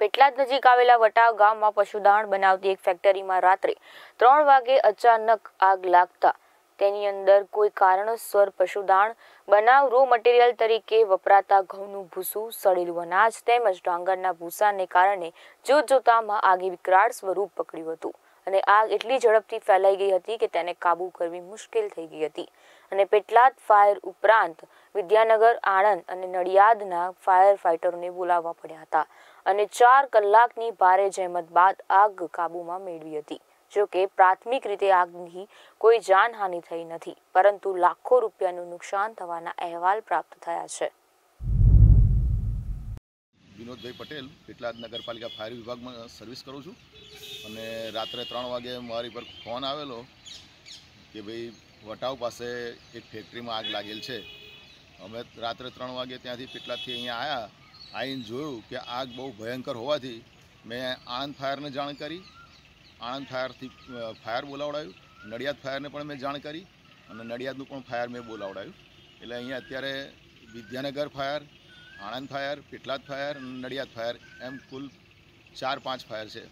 પેટલાદ નજીક આવેલા વટાવ ગામમાં પશુદાણ બનાવતી એક ફેક્ટરીમાં રાત્રે ત્રણ વાગે અચાનક આગ લાગતા તેની અંદર કોઈ કારણસર પશુદાણ બનાવ રો મટીરિયલ તરીકે વપરાતા ઘઉંનું ભૂસું, સડેલું અનાજ તેમજ ડાંગરના ભૂસાને કારણે જોતજોતામાં આગે વિકરાળ સ્વરૂપ પકડ્યું હતું. અને આગ એટલી ઝડપથી ફેલાઈ ગઈ હતી કે તેને કાબૂ કરવી મુશ્કેલ થઈ ગઈ હતી. અને પેટલાદ ફાયર ઉપરાંત વિદ્યાનગર, આણંદ અને નડિયાદના ફાયર ફાઇટરોને બોલાવવા પડ્યા હતા અને ચાર કલાકની ભારે જહેમત બાદ આગ કાબૂમાં મેળવી હતી. જો કે પ્રાથમિક રીતે આગની કોઈ જાનહાનિ થઈ નથી, પરંતુ લાખો રૂપિયાનું નુકસાન થવાના અહેવાલ પ્રાપ્ત થયા છે. વિનોદભાઈ પટેલ પેટલાદ નગરપાલિકા ફાયર વિભાગમાં સર્વિસ કરું છું. અને રાત્રે ત્રણ વાગે મારી પર ફોન આવેલો કે ભાઈ વટાવ પાસે એક ફેક્ટરીમાં આગ લાગેલ છે. અમે રાત્રે ત્રણ વાગે ત્યાંથી પેટલાદથી અહીંયા આવ્યા આવીને જોયું કે આગ બહુ ભયંકર હોવાથી મેં આણંદ ફાયરને જાણ કરી. આણંદ ફાયરથી ફાયર બોલાવડાવ્યું નડિયાદ ફાયરને પણ મેં જાણ કરી અને નડિયાદનું પણ ફાયર મેં બોલાવડાવ્યું એટલે અહીંયા અત્યારે Vidyanagar fire Anand fire Petlad fire Nadiad fire. એમ કુલ ચાર પાંચ ફાયર છે.